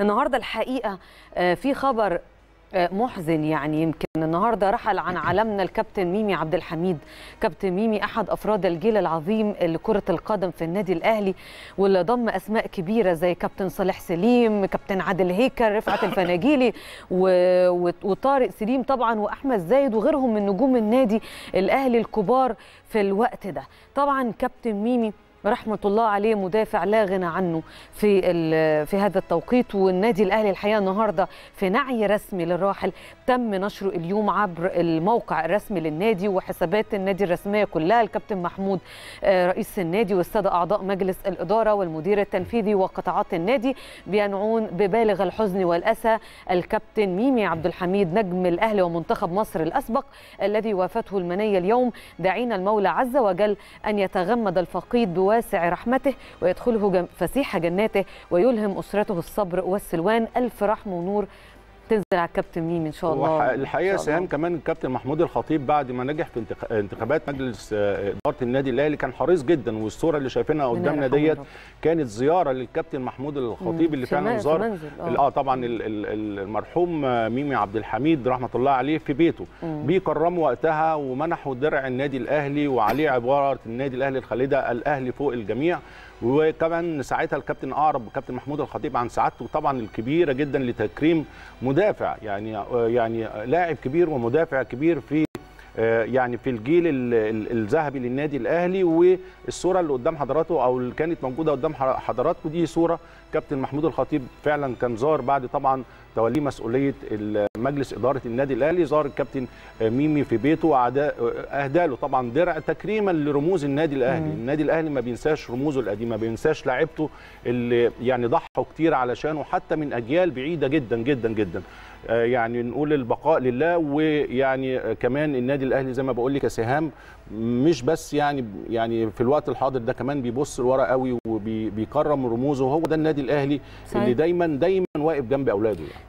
النهارده الحقيقة آه، في خبر آه، محزن يعني يمكن. النهارده رحل عن عالمنا الكابتن ميمي عبد الحميد. كابتن ميمي أحد أفراد الجيل العظيم لكرة القدم في النادي الأهلي واللي ضم أسماء كبيرة زي كابتن صالح سليم كابتن عادل هيكل رفعت الفناجيلي وطارق سليم طبعا وأحمد زايد وغيرهم من نجوم النادي الأهلي الكبار في الوقت ده. طبعا كابتن ميمي رحمة الله عليه مدافع لا غنى عنه في في هذا التوقيت. والنادي الأهلي الحقيقة النهارده في نعي رسمي للراحل. تم نشره اليوم عبر الموقع الرسمي للنادي وحسابات النادي الرسمية كلها. الكابتن محمود آه، رئيس النادي والسادة أعضاء مجلس الإدارة والمدير التنفيذي وقطاعات النادي بينعون ببالغ الحزن والأسى. الكابتن ميمي عبد الحميد نجم الأهلي ومنتخب مصر الأسبق الذي وافته المنية اليوم. داعين المولى عز وجل أن يتغمد الفقيد بواسع رحمته ويدخله فسيح جناته ويلهم أسرته الصبر والسلوان ألف رحمه ونور تنزل على الكابتن ميمي إن شاء الله الحقيقة. سهام كمان الكابتن محمود الخطيب بعد ما نجح في انتخ- انتخابات مجلس آه، إدارة النادي الأهلي كان حريص جدا والصورة اللي شايفينها قدامنا ديت. كانت زيارة للكابتن محمود الخطيب. اللي في زار آه. آه طبعا ال- ال- ال- المرحوم آه، ميمي عبد الحميد رحمة الله عليه في بيته مم. بيكرموا وقتها ومنحوا درع النادي الأهلي وعليه عبارة النادي الأهلي الخالدة الأهلي فوق الجميع وكمان ساعتها الكابتن اعرب الكابتن محمود الخطيب عن سعادته طبعا الكبيرة جدا لتكريم مدافع يعني يعني لاعب كبير ومدافع كبير في يعني في الجيل ال- ال- الذهبي للنادي الأهلي والصورة اللي قدام حضراته أو اللي كانت موجودة قدام حضراتكم دي صورة كابتن محمود الخطيب فعلا كان زار بعد طبعا توليه مسؤولية مجلس إدارة النادي الأهلي زار الكابتن آه، ميمي في بيته وأعدا- اهدى له طبعا درع تكريما لرموز النادي الأهلي. مم. النادي الأهلي ما بينساش رموزه القديمة ما بينساش لاعيبته اللي يعني ضحوا كتير علشانه حتى من أجيال بعيدة جدا جدا جدا. آه، يعني نقول البقاء لله ويعني آه، كمان النادي الأهلي زي ما بقول لك يا سهام مش بس يعني يعني في الوقت الحاضر ده كمان بيبص لورا قوي وبيكرم رموزه وهو ده النادي الأهلي صحيح. اللي دايما دايما واقف جنب أولاده يعني